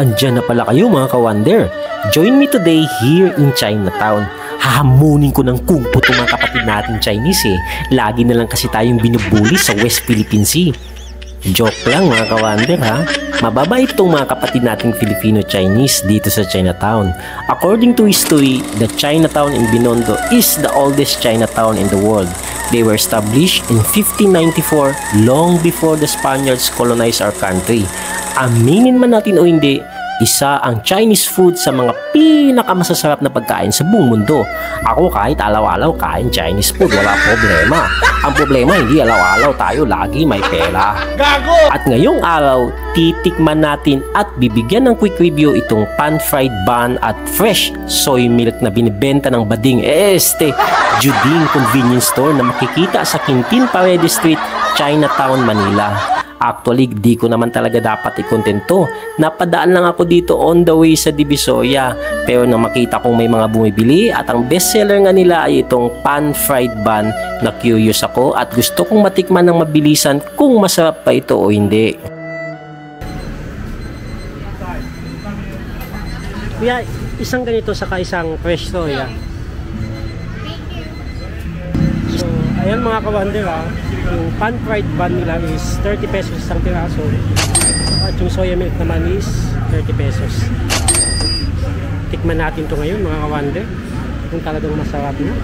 Andyan na pala kayo mga kawander. Join me today here in Chinatown. Hahamunin ko ng kungpo itong mga kapatid natin Chinese eh. Lagi na lang kasi tayong binubuli sa West Philippine Sea. Joke lang mga kawander ha. Mababait itong mga kapatid nating Filipino-Chinese dito sa Chinatown. According to history, the Chinatown in Binondo is the oldest Chinatown in the world. They were established in 1594 long before the Spaniards colonized our country. Aminin man natin o hindi, isa ang Chinese food sa mga pinakamasasarap na pagkain sa buong mundo. Ako kahit alaw-alaw kain Chinese food, wala problema. Ang problema hindi alaw-alaw tayo lagi may pera. Gago! At ngayong araw, titikman natin at bibigyan ng quick review itong pan-fried bun at fresh soy milk na binibenta ng Bading Este Juding Convenience Store na makikita sa Quintin Paredes Street, Chinatown, Manila. Actually, di ko naman talaga dapat ikontento. Napadaan lang ako dito on the way sa Divisoria. Pero nang makita kong may mga bumibili at ang bestseller nga nila ay itong pan-fried bun na curious ako at gusto kong matikman ng mabilisan kung masarap pa ito o hindi. Kuya, isang ganito sa isang fresh soya. So, ayan mga kawander ha. Yung pan fried bun nila is 30 pesos isang piraso. At yung soya milk naman is 30 pesos. Tikman natin to ngayon mga kawander. Kung talagang masarap na.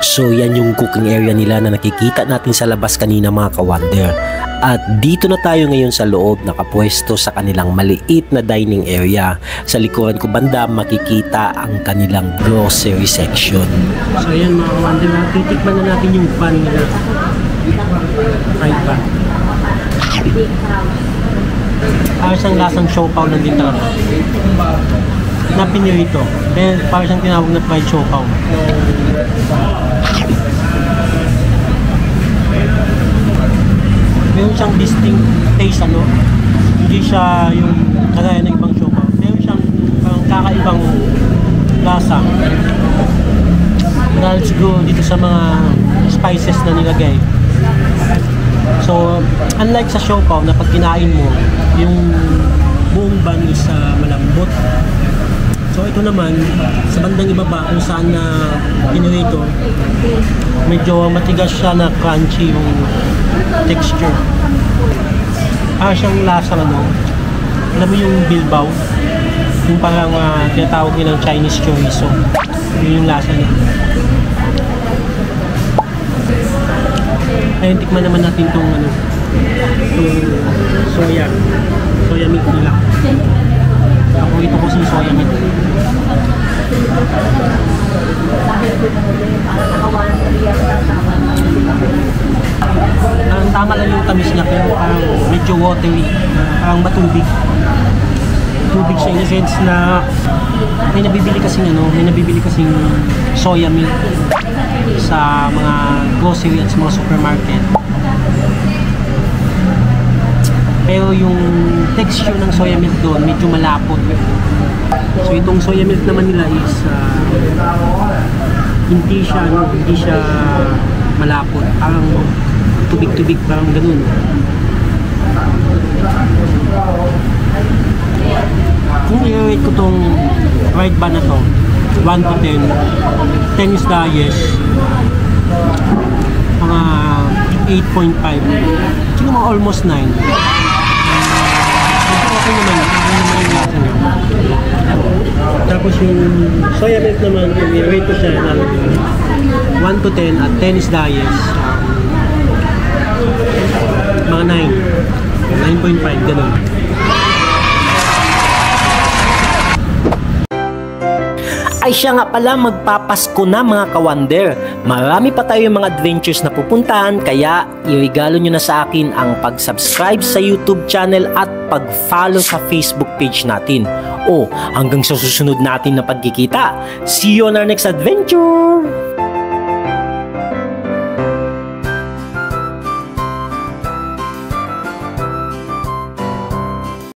So yan yung cooking area nila na nakikita natin sa labas kanina mga kawander. At dito na tayo ngayon sa loob nakapwesto sa kanilang maliit na dining area. Sa likuran ko banda makikita ang kanilang grocery section. So yan mga kawander, titikman na natin yung pan nila. Fried pan. Parang siyang lasang siopaw lang din talaga. Hanapin nyo ito. Pero parang siyang tinawag na fried siopaw. Meron siyang distinct taste ano. Hindi siya yung kagaya ng ibang siopaw. Meron siyang parang kakaibang lasa. Dahil siguro dito sa mga spices na nilagay. So, unlike sa siopaw na pag kinain mo, yung buong bun is uh, malambot. So ito naman, sa bandang ibaba kung saan na pinirito, medyo matigas siya na crunchy yung texture. Ah, siyang lasa ano, alam mo yung bilbao, yung parang uh, tinatawag nilang Chinese chorizo. Yun yung lasa niya. Ayun, tikman naman natin itong ano, itong soya. Soya milk nila. Ako ito ko si soya milk. Ang tama lang yung tamis niya pero parang medyo watery. Parang matubig. Tubig siya in a sense na may nabibili kasing ano, may nabibili kasing soya milk sa mga grocery at sa mga supermarket. Pero yung texture ng soya milk doon medyo malapot. So itong soya milk naman nila is uh, hindi siya ano, hindi siya malapot. Parang tubig-tubig parang ganun. Kung i-rate ko tong fried bun na to, 1 to 10, 10 is the highest. Mga 8.5. Siguro mga almost 9. Medyo okay naman. Tapos yung soya milk naman, i-rate ko siya ng 1 to 10 at 10 is the highest. Mga 9. 9.5, ganun. ay siya nga pala magpapasko na mga kawander. Marami pa tayong mga adventures na pupuntahan kaya irigalo nyo na sa akin ang pag-subscribe sa YouTube channel at pag-follow sa Facebook page natin. O hanggang sa susunod natin na pagkikita. See you on our next adventure!